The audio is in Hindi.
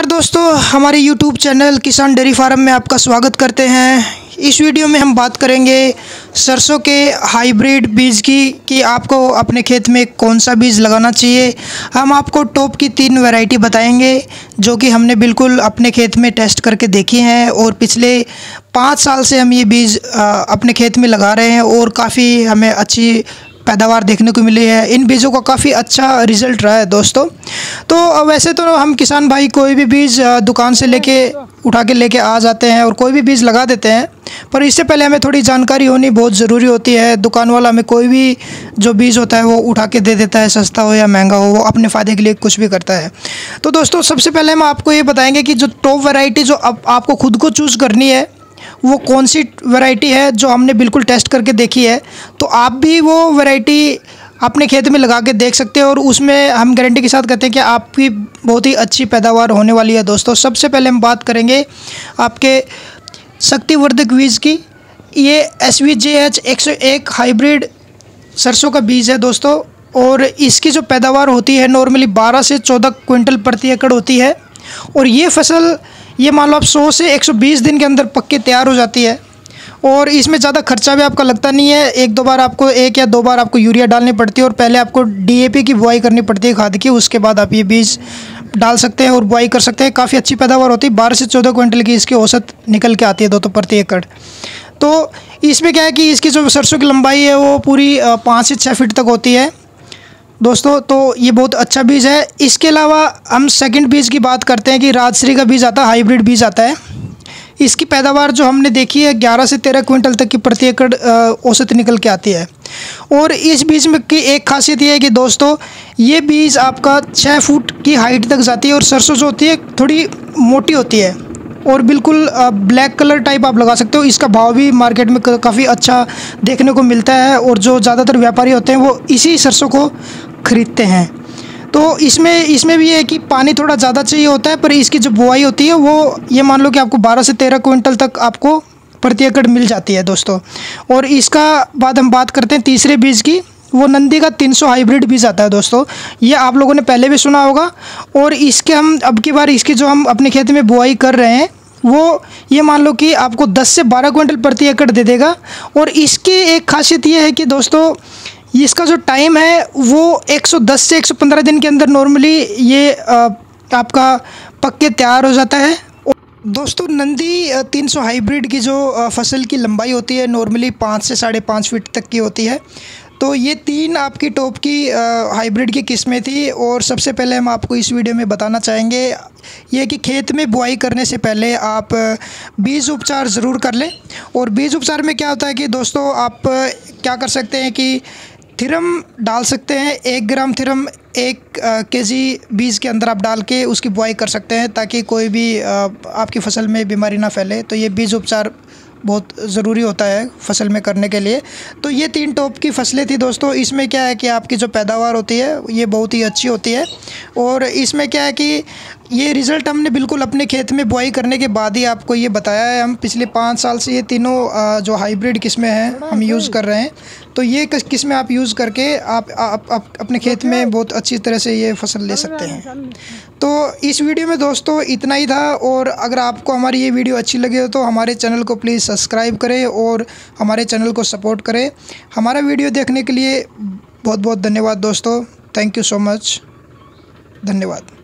नमस्कार दोस्तों, हमारे YouTube channel Kisan dairy farm में आपका स्वागत करते हैं। इस वीडियो में हम बात करेंगे सरसों के हाइब्रिड बीज की, कि आपको अपने खेत में कौन सा बीज लगाना चाहिए। हम आपको टॉप की तीन वैरायटी बताएँगे, जो कि हमने बिल्कुल अपने खेत में टेस्ट करके देखी हैं, और पिछले पाँच साल से हम ये बीज अपने खेत में लगा रहे हैं, और काफ़ी हमें अच्छी पैदावार देखने को मिली है। इन बीजों का काफ़ी अच्छा रिज़ल्ट रहा है दोस्तों। तो वैसे तो हम किसान भाई कोई भी बीज दुकान से लेके उठा के लेके आ जाते हैं और कोई भी बीज लगा देते हैं। पर इससे पहले हमें थोड़ी जानकारी होनी बहुत ज़रूरी होती है। दुकान वाला हमें कोई भी जो बीज होता है वो उठा के दे देता है, सस्ता हो या महँगा हो, वो अपने फ़ायदे के लिए कुछ भी करता है। तो दोस्तों, सबसे पहले हम आपको ये बताएँगे कि जो टॉप वैरायटी जो अब आपको खुद को चूज़ करनी है वो कौन सी वैरायटी है जो हमने बिल्कुल टेस्ट करके देखी है? तो आप भी वो वैरायटी अपने खेत में लगा के देख सकते हैं और उसमें हम गारंटी के साथ कहते हैं कि आपकी बहुत ही अच्छी पैदावार होने वाली है दोस्तों। सबसे पहले हम बात करेंगे आपके शक्तिवर्धक बीज की। ये एस वी जे एच एक सौ एक हाइब्रिड सरसों का बीज है दोस्तों और इसकी जो पैदावार होती है नॉर्मली 12 से 14 क्विंटल प्रति एकड़ होती है। और ये फ़सल ये मान लो आप 100 से 120 दिन के अंदर पक्के तैयार हो जाती है और इसमें ज़्यादा खर्चा भी आपका लगता नहीं है। एक दो बार आपको, एक या दो बार आपको यूरिया डालनी पड़ती है और पहले आपको डीएपी की बुआई करनी पड़ती है खाद की, उसके बाद आप ये बीज डाल सकते हैं और बुआई कर सकते हैं। काफ़ी अच्छी पैदावार होती है। बारह से चौदह क्विंटल की इसकी औसत निकल के आती है दो तो प्रति एकड़। तो इसमें क्या है कि इसकी जो सरसों की लंबाई है, वो पूरी पाँच से छः फीट तक होती है। दोस्तों तो ये बहुत अच्छा बीज है। इसके अलावा हम सेकंड बीज की बात करते हैं कि राजश्री का बीज आता है हाइब्रिड बीज आता है। इसकी पैदावार जो हमने देखी है 11 से 13 क्विंटल तक की प्रति एकड़ औसत निकल के आती है। और इस बीज में की एक खासियत ये है कि दोस्तों, ये बीज आपका छः फुट की हाइट तक जाती है और सरसों जो होती है, थोड़ी मोटी होती है। और बिल्कुल ब्लैक कलर टाइप आप लगा सकते हो। इसका भाव भी मार्केट में काफ़ी अच्छा देखने को मिलता है और जो ज़्यादातर व्यापारी होते हैं, वो इसी सरसों को ख़रीदते हैं। तो इसमें इसमें भी है कि पानी थोड़ा ज़्यादा चाहिए होता है, पर इसकी जो बुआई होती है, वो ये मान लो कि आपको 12 से 13 क्विंटल तक आपको प्रति एकड़ मिल जाती है दोस्तों। और इसका बाद हम बात करते हैं तीसरे बीज की। वो नंदी का 300 हाइब्रिड बीज आता है दोस्तों। ये आप लोगों ने पहले भी सुना होगा। और इसके हम अब की बार इसकी जो हम अपने खेत में बुआई कर रहे हैं, वो ये मान लो कि आपको 10 से 12 क्विंटल प्रति एकड़ दे देगा। और इसकी एक खासियत ये है कि दोस्तों, इसका जो टाइम है, वो 110 से 115 दिन के अंदर नॉर्मली ये आपका पक्के तैयार हो जाता है। दोस्तों, नंदी 300 हाइब्रिड की जो फ़सल की लंबाई होती है, नॉर्मली पाँच से साढ़े पाँच फीट तक की होती है। तो ये तीन आपकी टॉप की हाइब्रिड की किस्में थी और सबसे पहले हम आपको इस वीडियो में बताना चाहेंगे ये कि खेत में बुआई करने से पहले आप बीज उपचार ज़रूर कर लें और बीज उपचार में क्या होता है कि दोस्तों आप क्या कर सकते हैं कि थिरम डाल सकते हैं, एक ग्राम थिरम एक के जी बीज के अंदर आप डाल के उसकी बुआई कर सकते हैं ताकि कोई भी आपकी फ़सल में बीमारी ना फैले। तो ये बीज उपचार बहुत ज़रूरी होता है फ़सल में करने के लिए। तो ये तीन टॉप की फ़सलें थी दोस्तों। इसमें क्या है कि आपकी जो पैदावार होती है, ये बहुत ही अच्छी होती है। और इसमें क्या है कि ये रिज़ल्ट हमने बिल्कुल अपने खेत में बुआई करने के बाद ही आपको ये बताया है। हम पिछले पाँच साल से ये तीनों जो हाइब्रिड किस्में हैं हम यूज़ कर रहे हैं। तो ये किस्में आप यूज़ करके आप, आप, आप अपने खेत में बहुत अच्छी तरह से ये फ़सल ले सकते हैं तो इस वीडियो में दोस्तों इतना ही था और अगर आपको हमारी ये वीडियो अच्छी लगी हो तो हमारे चैनल को प्लीज़ सब्सक्राइब करें और हमारे चैनल को सपोर्ट करें। हमारा वीडियो देखने के लिए बहुत बहुत धन्यवाद दोस्तों। थैंक यू सो मच धन्यवाद।